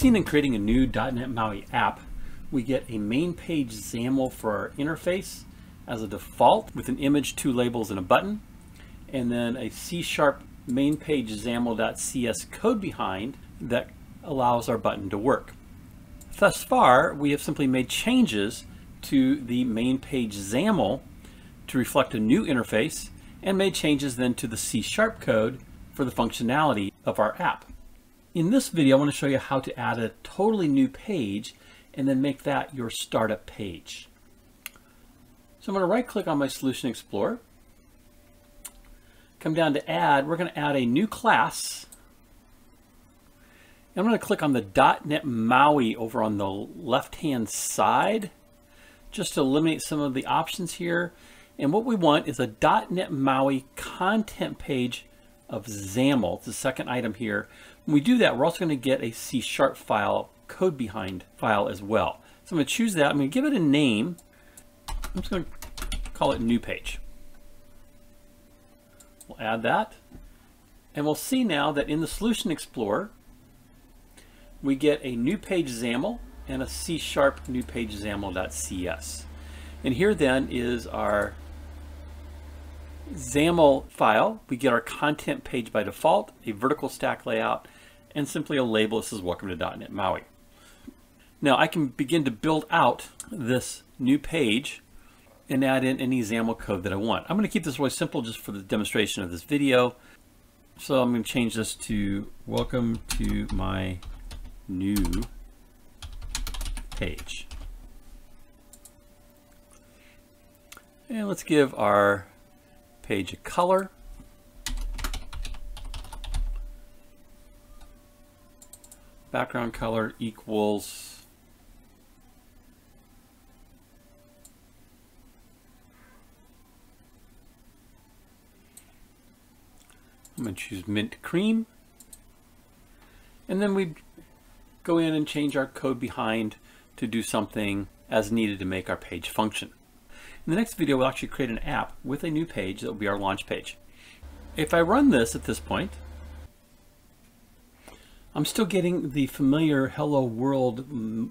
seen in creating a new .NET MAUI app, we get a main page XAML for our interface as a default with an image, two labels, and a button, and then a C-sharp main page XAML.cs code behind that allows our button to work. Thus far, we have simply made changes to the main page XAML to reflect a new interface and made changes then to the C-sharp code for the functionality of our app. In this video, I want to show you how to add a totally new page and then make that your startup page. So I'm going to right click on my Solution Explorer, come down to add, we're going to add a new class. I'm going to click on the .NET MAUI over on the left hand side just to eliminate some of the options here. And what we want is a .NET MAUI content page of XAML. It's the second item here. When we do that, we're also going to get a C Sharp file, code behind file as well. So I'm going to choose that. I'm going to give it a name. I'm just going to call it new page. We'll add that. And we'll see now that in the Solution Explorer, we get a new page XAML and a C Sharp new page XAML.cs. And here then is our XAML file, we get our content page by default, a vertical stack layout, and simply a label that says welcome to .NET MAUI. Now I can begin to build out this new page and add in any XAML code that I want. I'm going to keep this really simple just for the demonstration of this video. So I'm going to change this to welcome to my new page. And let's give our page a color. Background color equals I'm going to choose mint cream. And then we go in and change our code behind to do something as needed to make our page function. In the next video, we'll actually create an app with a new page that will be our launch page. If I run this at this point, I'm still getting the familiar Hello World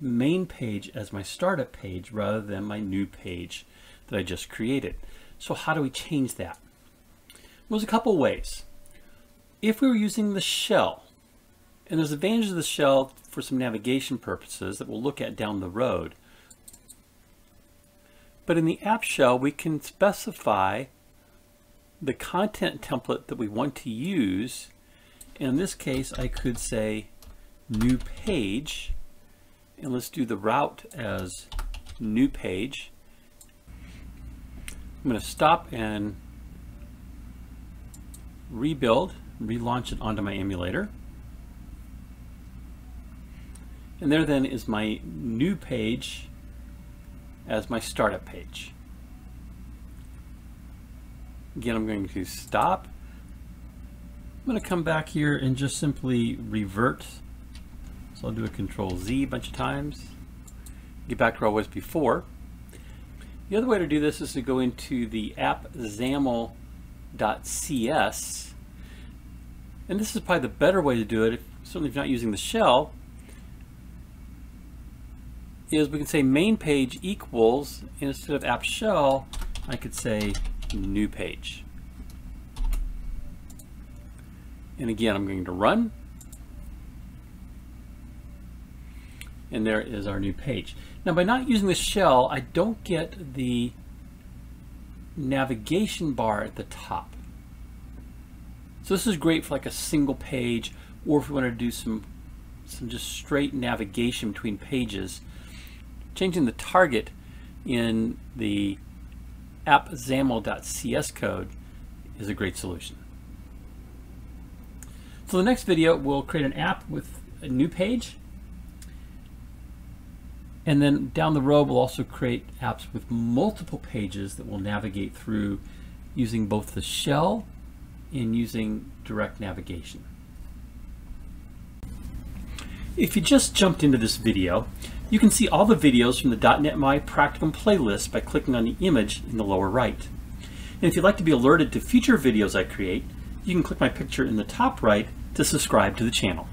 main page as my startup page rather than my new page that I just created. So how do we change that? Well, there's a couple ways. If we were using the shell, and there's advantages of the shell for some navigation purposes that we'll look at down the road, but in the app shell, we can specify the content template that we want to use. In this case, I could say new page, and let's do the route as new page. I'm going to stop and rebuild, relaunch it onto my emulator. And there then is my new page as my startup page. Again, I'm going to stop. I'm going to come back here and just simply revert. So I'll do a control Z a bunch of times. Get back to where I was before. The other way to do this is to go into the app XAML.cs. And this is probably the better way to do it, if, certainly if you're not using the shell, is we can say main page equals, instead of app shell, I could say new page. And again, I'm going to run. And there is our new page. Now, by not using the shell, I don't get the navigation bar at the top. So this is great for like a single page, or if we want to do some, some just straight navigation between pages changing the target in the app XAML.cs code is a great solution. So the next video, we'll create an app with a new page. And then down the road, we'll also create apps with multiple pages that we'll navigate through using both the shell and using direct navigation. If you just jumped into this video, you can see all the videos from the .NET MAUI Practicum playlist by clicking on the image in the lower right. And if you'd like to be alerted to future videos I create, you can click my picture in the top right to subscribe to the channel.